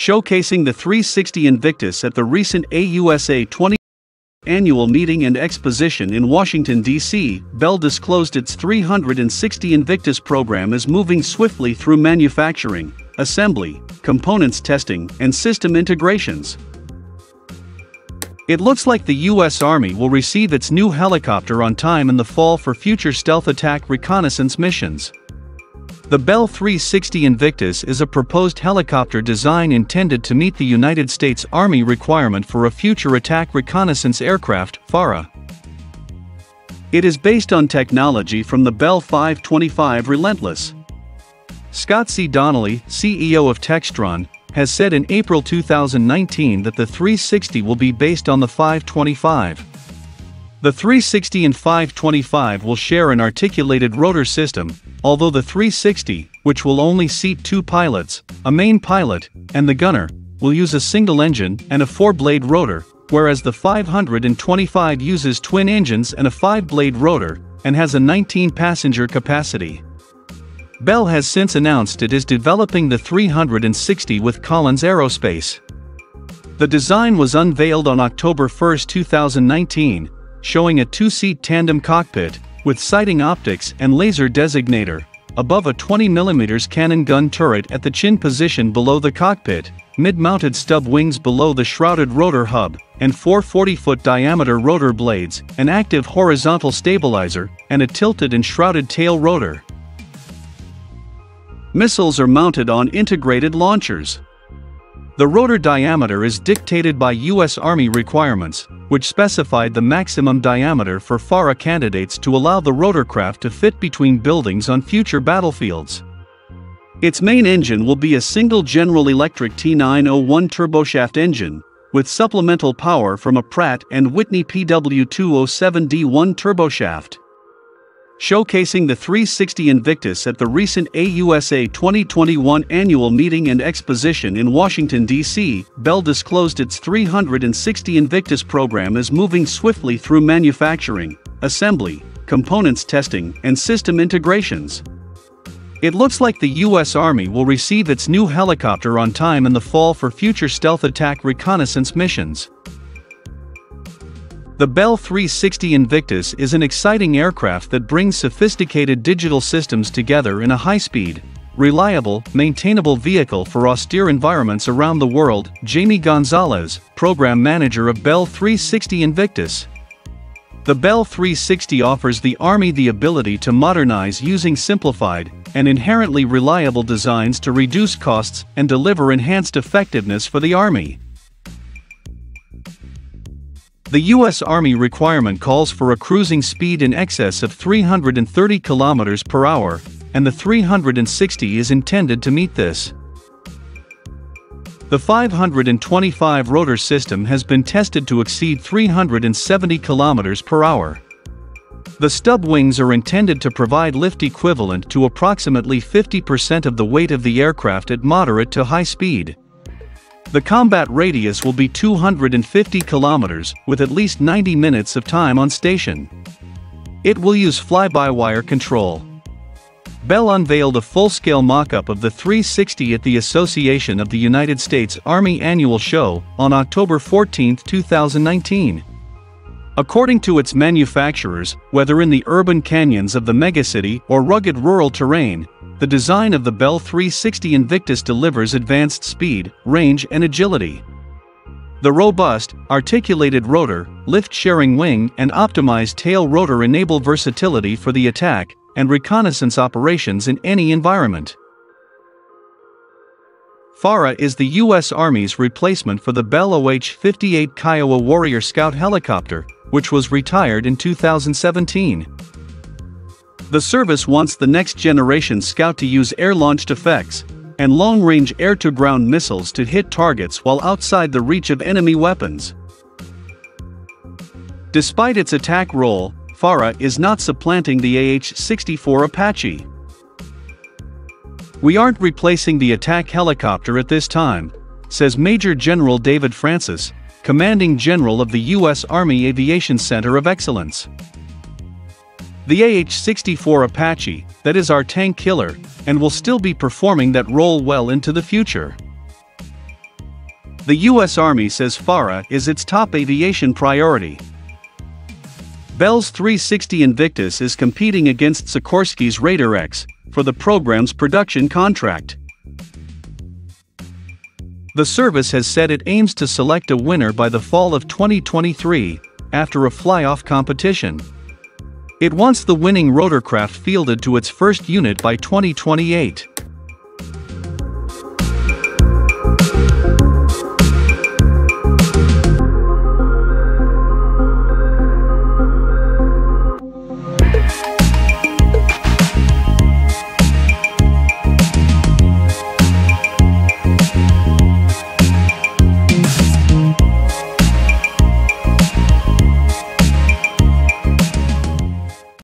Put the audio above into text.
showcasing the 360 Invictus at the recent AUSA 20 annual meeting and exposition in Washington, D.C., Bell disclosed its 360 Invictus program is moving swiftly through manufacturing, assembly, components testing, and system integrations. It looks like the U.S. Army will receive its new helicopter on time in the fall for future stealth attack reconnaissance missions. The Bell 360 Invictus is a proposed helicopter design intended to meet the United States Army requirement for a future attack reconnaissance aircraft, FARA. It is based on technology from the Bell 525 Relentless. Scott C. Donnelly, CEO of Textron, has said in April 2019 that the 360 will be based on the 525. The 360 and 525 will share an articulated rotor system, although the 360, which will only seat two pilots, a main pilot, and the gunner, will use a single engine and a four-blade rotor, whereas the 525 uses twin engines and a five-blade rotor, and has a 19-passenger capacity. Bell has since announced it is developing the 360 with Collins Aerospace. The design was unveiled on October 1, 2019, showing a two-seat tandem cockpit, with sighting optics and laser designator, above a 20mm cannon gun turret at the chin position below the cockpit, mid-mounted stub wings below the shrouded rotor hub, and four 40-foot diameter rotor blades, an active horizontal stabilizer, and a tilted and shrouded tail rotor. Missiles are mounted on integrated launchers. The rotor diameter is dictated by U.S. Army requirements, which specified the maximum diameter for FARA candidates to allow the rotorcraft to fit between buildings on future battlefields. Its main engine will be a single General Electric T901 turboshaft engine, with supplemental power from a Pratt & Whitney PW207D1 turboshaft showcasing the 360 Invictus at the recent AUSA 2021 annual meeting and exposition in Washington, D.C., Bell disclosed its 360 Invictus program is moving swiftly through manufacturing, assembly, components testing, and system integrations. It looks like the U.S. Army will receive its new helicopter on time in the fall for future stealth attack reconnaissance missions. The Bell 360 Invictus is an exciting aircraft that brings sophisticated digital systems together in a high-speed, reliable, maintainable vehicle for austere environments around the world, Jamie Gonzalez, program manager of Bell 360 Invictus. The Bell 360 offers the Army the ability to modernize using simplified and inherently reliable designs to reduce costs and deliver enhanced effectiveness for the Army. The U.S. Army requirement calls for a cruising speed in excess of 330 km per hour, and the 360 is intended to meet this. The 525 rotor system has been tested to exceed 370 km per hour. The stub wings are intended to provide lift equivalent to approximately 50% of the weight of the aircraft at moderate to high speed. The combat radius will be 250 kilometers, with at least 90 minutes of time on station. It will use fly-by-wire control. Bell unveiled a full-scale mock-up of the 360 at the Association of the United States Army Annual Show on October 14, 2019. According to its manufacturers, whether in the urban canyons of the megacity or rugged rural terrain, the design of the Bell 360 Invictus delivers advanced speed, range and agility. The robust, articulated rotor, lift-sharing wing and optimized tail rotor enable versatility for the attack and reconnaissance operations in any environment. FARA is the U.S. Army's replacement for the Bell OH-58 Kiowa Warrior Scout helicopter, which was retired in 2017. The service wants the next generation Scout to use air-launched effects and long-range air-to-ground missiles to hit targets while outside the reach of enemy weapons. Despite its attack role, FARA is not supplanting the AH-64 Apache. We aren't replacing the attack helicopter at this time, says Major General David Francis, Commanding General of the U.S. Army Aviation Center of Excellence. The AH-64 Apache, that is our tank killer, and will still be performing that role well into the future. The U.S. Army says FARA is its top aviation priority. Bell's 360 Invictus is competing against Sikorsky's Raider X for the program's production contract. The service has said it aims to select a winner by the fall of 2023, after a fly-off competition. It wants the winning rotorcraft fielded to its first unit by 2028.